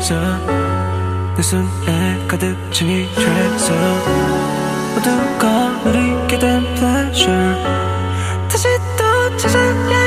돼서 내 손에 가득 찬이 돼서 모두가 누리게 된 pleasure. 다시 또 찾아야